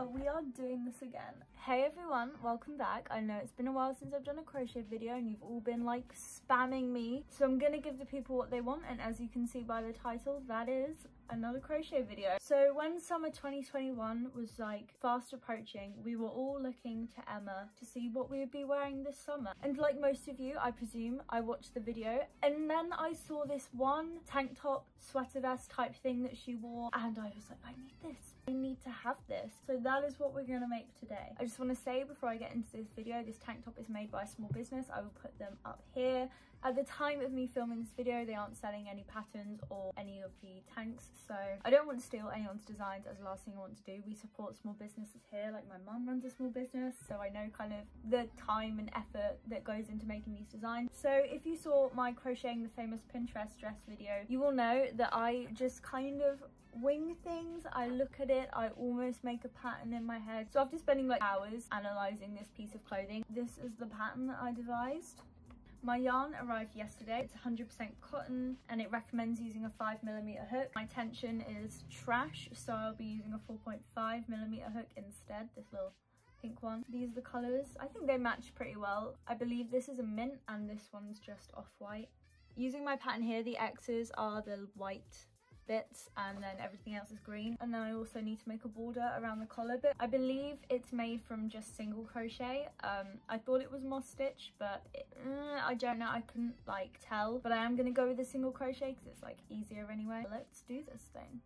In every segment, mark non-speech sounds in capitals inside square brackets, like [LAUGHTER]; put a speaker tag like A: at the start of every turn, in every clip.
A: Oh, we are doing this again. Hey everyone, welcome back. I know it's been a while since I've done a crochet video and you've all been like spamming me. So I'm gonna give the people what they want and as you can see by the title, that is another crochet video. So when summer 2021 was like fast approaching, we were all looking to Emma to see what we would be wearing this summer. And like most of you, I presume, I watched the video and then I saw this one tank top, sweater vest type thing that she wore and I was like, I need this. I need to have this. So that is what we're gonna make today. I just wanna say before I get into this video, this tank top is made by a small business. I will put them up here. At the time of me filming this video, they aren't selling any patterns or any of the tanks so I don't want to steal anyone's designs as the last thing I want to do. We support small businesses here, like my mum runs a small business, so I know kind of the time and effort that goes into making these designs. So if you saw my crocheting the famous Pinterest dress video, you will know that I just kind of wing things i look at it i almost make a pattern in my head so after spending like hours analyzing this piece of clothing this is the pattern that i devised my yarn arrived yesterday. It's 100% cotton and it recommends using a 5mm hook. My tension is trash, so I'll be using a 4.5mm hook instead, this little pink one. These are the colours. I think they match pretty well. I believe this is a mint and this one's just off-white. Using my pattern here, the X's are the white bits and then everything else is green. And then I also need to make a border around the collar bit. I believe it's made from just single crochet. Um I thought it was moss stitch but it, uh, I don't know. I couldn't like tell. But I am gonna go with a single crochet because it's like easier anyway. Let's do this thing.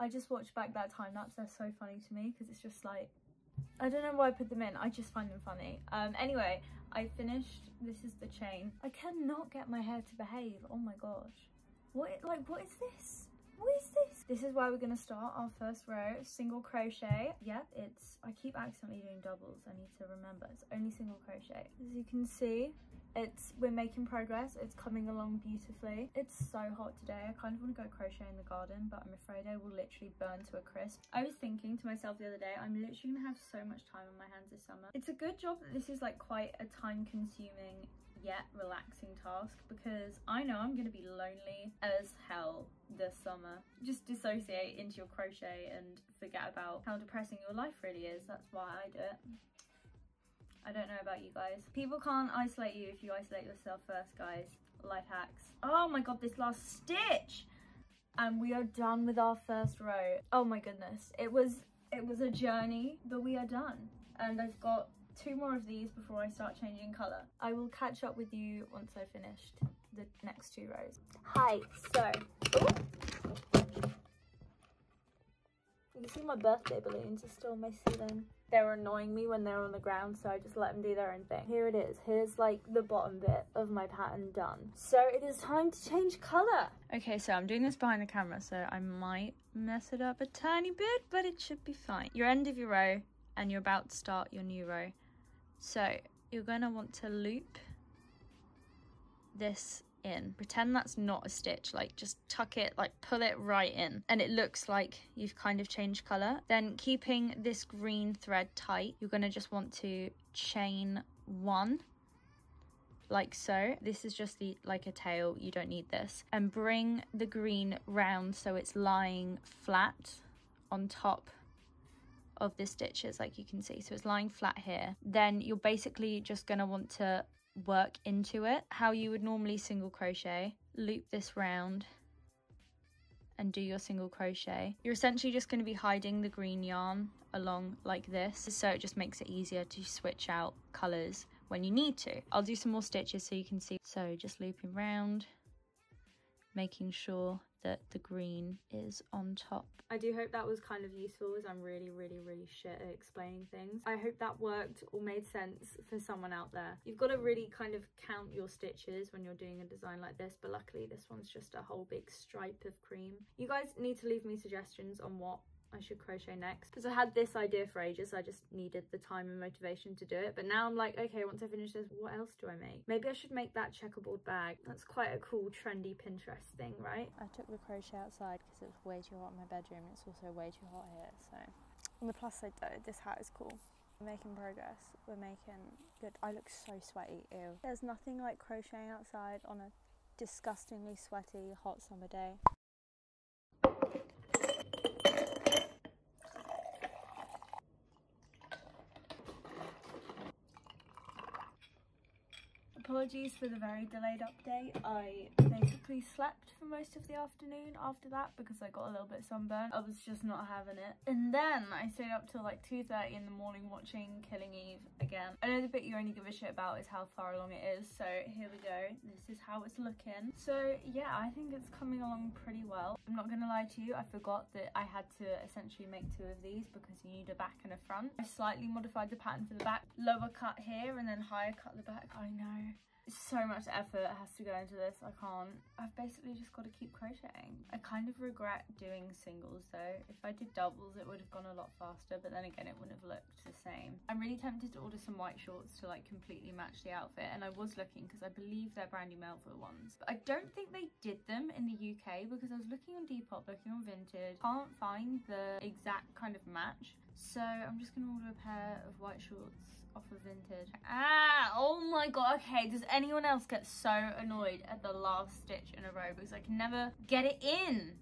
A: I just watched back that time. Lapse they're so funny to me because it's just like I don't know why I put them in. I just find them funny. Um, anyway, I finished. This is the chain. I cannot get my hair to behave. Oh my gosh. What, like, what is this? What is this? This is where we're to start our first row, single crochet. Yep, it's, I keep accidentally doing doubles. I need to remember. It's only single crochet. As you can see, it's, we're making progress. It's coming along beautifully. It's so hot today. I kind of want to go crochet in the garden, but I'm afraid I will literally burn to a crisp. I was thinking to myself the other day, I'm literally to have so much time on my hands this summer. It's a good job that this is like quite a time consuming yet relaxing task because I know I'm going to be lonely as hell this summer. Just dissociate into your crochet and forget about how depressing your life really is. That's why I do it. I don't know about you guys. People can't isolate you if you isolate yourself first, guys. Life hacks. Oh my god, this last stitch! And we are done with our first row. Oh my goodness. It was it was a journey, but we are done. And I've got two more of these before I start changing colour. I will catch up with you once I've finished the next two rows. Hi, so, ooh. you can see my birthday balloons are still on my ceiling. They're annoying me when they're on the ground, so I just let them do their own thing. Here it is. Here's like the bottom bit of my pattern done. So it is time to change colour. Okay, so I'm doing this behind the camera, so I might mess it up a tiny bit, but it should be fine. Your end of your row, and you're about to start your new row. So you're going to want to loop this in. Pretend that's not a stitch, like just tuck it, like pull it right in. And it looks like you've kind of changed colour. Then keeping this green thread tight, you're going to just want to chain one like so. This is just the like a tail, you don't need this. And bring the green round so it's lying flat on top of the stitches like you can see. So it's lying flat here. Then you're basically just going to want to work into it how you would normally single crochet. Loop this round and do your single crochet. You're essentially just going to be hiding the green yarn along like this so it just makes it easier to switch out colors when you need to. I'll do some more stitches so you can see. So just looping round making sure that the green is on top. I do hope that was kind of useful as I'm really, really, really shit at explaining things. I hope that worked or made sense for someone out there. You've got to really kind of count your stitches when you're doing a design like this, but luckily this one's just a whole big stripe of cream. You guys need to leave me suggestions on what I should crochet next. Because I had this idea for ages I just needed the time and motivation to do it. But now I'm like okay once I finish this what else do I make? Maybe I should make that checkerboard bag. That's quite a cool trendy Pinterest thing right? I took the crochet outside because it's way too hot in my bedroom it's also way too hot here so. On the plus side though this hat is cool. We're making progress. We're making good I look so sweaty ew. There's nothing like crocheting outside on a disgustingly sweaty hot summer day Apologies for the very delayed update. I basically slept for most of the afternoon after that because I got a little bit sunburned. I was just not having it. And then I stayed up till like 2.30 in the morning watching Killing Eve again. I know the bit you only give a shit about is how far along it is. So here we go. This is how it's looking. So yeah, I think it's coming along pretty well. I'm not gonna lie to you. I forgot that I had to essentially make two of these because you need a back and a front. I slightly modified the pattern for the back. Lower cut here and then higher cut the back. I know so much effort has to go into this i can't. I've basically just got to keep crocheting. I kind of regret doing singles though. If i did doubles it would have gone a lot faster but then again it wouldn't have looked the same. I'm really tempted to order some white shorts to like completely match the outfit and i was looking because i believe they're brandy melville ones but i don't think they did them in the uk because i was looking on depop looking on Vinted can't find the exact kind of match so i'm just gonna order a pair of white shorts off of Vinted. Ah, oh my god. Okay, does anyone else get so annoyed at the last stitch in a row because I can never get it in?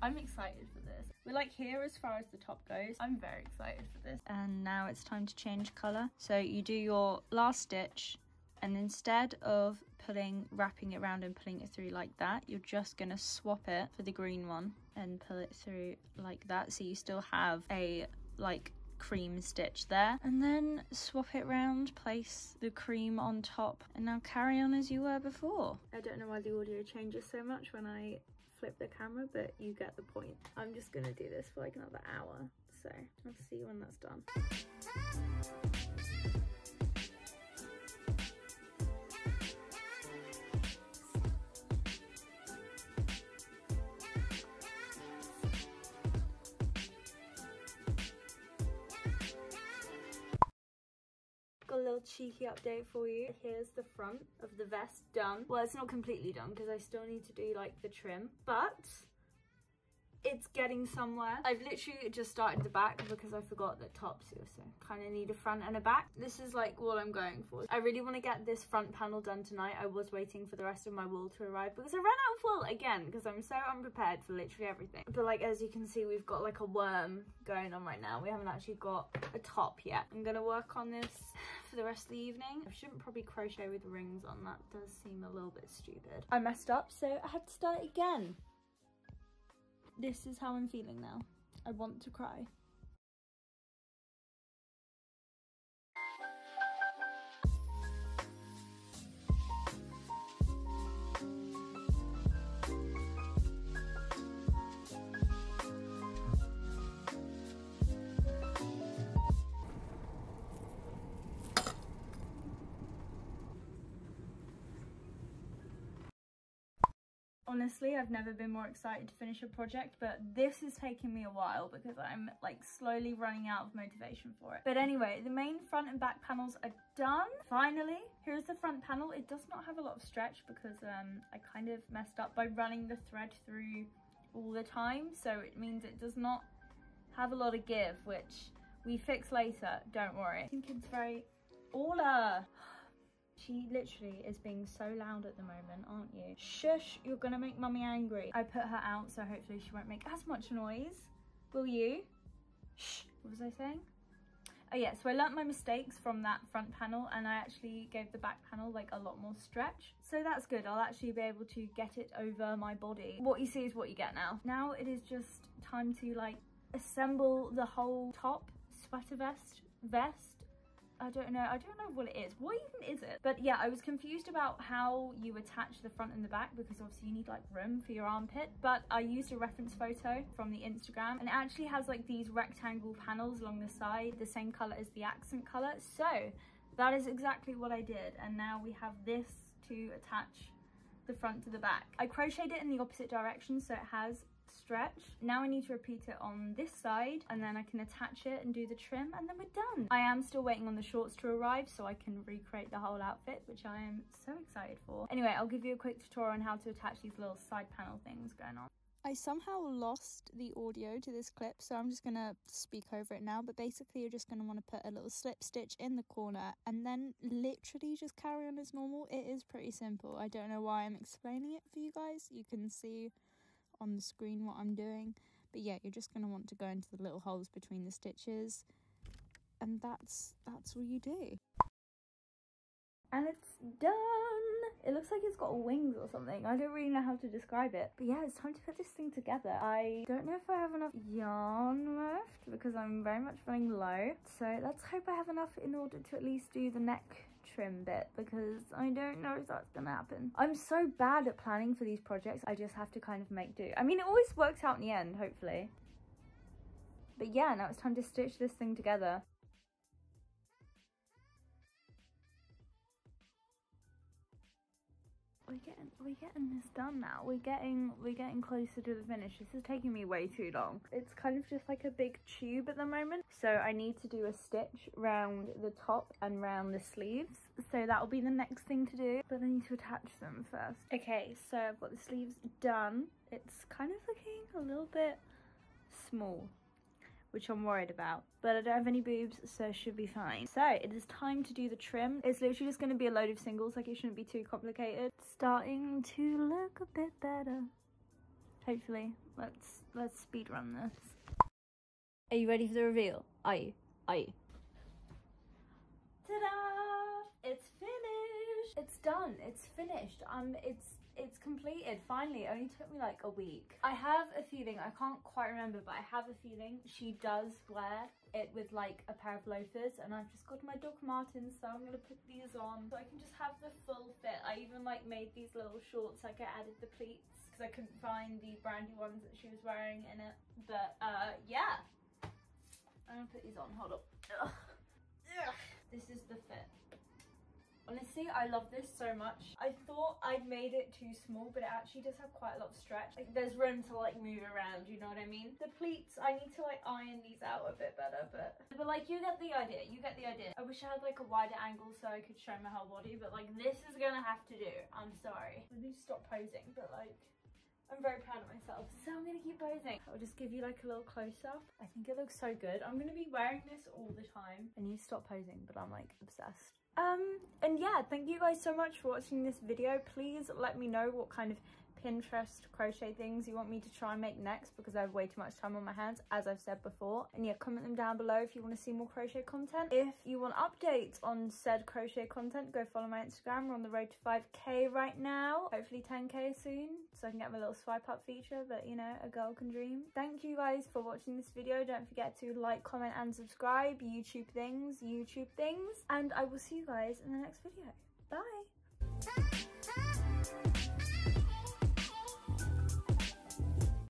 A: I'm excited for this. We're like here as far as the top goes. I'm very excited for this. And now it's time to change colour. So you do your last stitch and instead of pulling, wrapping it around and pulling it through like that, you're just gonna swap it for the green one and pull it through like that. So you still have a like cream stitch there. And then swap it round place the cream on top and now carry on as you were before. I don't know why the audio changes so much when i flip the camera but you get the point. I'm just gonna do this for like another hour so i'll see you when that's done got a little cheeky update for you. Here's the front of the vest done. Well, it's not completely done because I still need to do like the trim, but it's getting somewhere. I've literally just started the back because I forgot that tops also kind of need a front and a back. This is like what I'm going for. I really want to get this front panel done tonight. I was waiting for the rest of my wool to arrive because I ran out of wool again because I'm so unprepared for literally everything. But like as you can see, we've got like a worm going on right now. We haven't actually got a top yet. I'm going to work on this for the rest of the evening. I shouldn't probably crochet with rings on. That does seem a little bit stupid. I messed up, so I had to start again. This is how I'm feeling now. I want to cry. Honestly i've never been more excited to finish a project but this is taking me a while because i'm like slowly running out of motivation for it. But anyway the main front and back panels are done. Finally here's the front panel. It does not have a lot of stretch because um i kind of messed up by running the thread through all the time. So it means it does not have a lot of give which we fix later. Don't worry. I think it's very Ola she literally is being so loud at the moment, aren't you? Shush, you're gonna make mummy angry. I put her out, so hopefully she won't make as much noise. Will you? Shh, what was I saying? Oh yeah, so I learnt my mistakes from that front panel and I actually gave the back panel like a lot more stretch. So that's good, I'll actually be able to get it over my body. What you see is what you get now. Now it is just time to like assemble the whole top sweater vest, vest I don't know. I don't know what it is. What even is it? But yeah, I was confused about how you attach the front and the back because obviously you need like room for your armpit. But I used a reference photo from the Instagram and it actually has like these rectangle panels along the side, the same color as the accent color. So that is exactly what I did. And now we have this to attach the front to the back. I crocheted it in the opposite direction so it has stretch. Now I need to repeat it on this side and then I can attach it and do the trim and then we're done. I am still waiting on the shorts to arrive so I can recreate the whole outfit, which I am so excited for. Anyway, I'll give you a quick tutorial on how to attach these little side panel things going on. I somehow lost the audio to this clip, so I'm just going to speak over it now. But basically, you're just going to want to put a little slip stitch in the corner and then literally just carry on as normal. It is pretty simple. I don't know why I'm explaining it for you guys. You can see on the screen what I'm doing. But yeah, you're just going to want to go into the little holes between the stitches. And that's that's all you do. and it's done. It looks like it's got wings or something. I don't really know how to describe it. But yeah, it's time to put this thing together. I don't know if I have enough yarn left because I'm very much running low. So let's hope I have enough in order to at least do the neck trim bit because I don't know if that's gonna happen. I'm so bad at planning for these projects. I just have to kind of make do. I mean, it always works out in the end, hopefully. But yeah, now it's time to stitch this thing together. we're getting we're getting this done now. We're getting we're getting closer to the finish. This is taking me way too long. It's kind of just like a big tube at the moment. So i need to do a stitch round the top and round the sleeves. So that'll be the next thing to do. But i need to attach them first. Okay so i've got the sleeves done. It's kind of looking a little bit small which I'm worried about. But I don't have any boobs, so should be fine. So it is time to do the trim. It's literally just going to be a load of singles, like it shouldn't be too complicated. Starting to look a bit better. Hopefully. Let's let's speed run this. Are you ready for the reveal? Are you? Are you? Ta-da! It's finished! It's done. It's finished. Um, it's it's completed finally. It only took me like a week. I have a feeling i can't quite remember but i have a feeling she does wear it with like a pair of loafers and i've just got my doc martens so i'm gonna put these on. So i can just have the full fit. I even like made these little shorts like i added the pleats because i couldn't find the brandy ones that she was wearing in it. But uh yeah. I'm gonna put these on. Hold up. Ugh. Ugh. this is the fit Honestly, I love this so much. I thought I'd made it too small, but it actually does have quite a lot of stretch. Like, there's room to, like, move around, you know what I mean? The pleats, I need to, like, iron these out a bit better, but... But, like, you get the idea. You get the idea. I wish I had, like, a wider angle so I could show my whole body, but, like, this is gonna have to do. I'm sorry. I need to stop posing, but, like... I'm very proud of myself. So I'm gonna keep posing. I'll just give you like a little close up. I think it looks so good. I'm gonna be wearing this all the time. I need to stop posing, but I'm like obsessed. Um, and yeah, thank you guys so much for watching this video. Please let me know what kind of Pinterest crochet things you want me to try and make next because I have way too much time on my hands as I've said before. And yeah comment them down below if you want to see more crochet content. If you want updates on said crochet content go follow my Instagram. We're on the road to 5k right now. Hopefully 10k soon so I can get my little swipe up feature but you know a girl can dream. Thank you guys for watching this video. Don't forget to like comment and subscribe. YouTube things YouTube things. And I will see you guys in the next video. Bye [LAUGHS]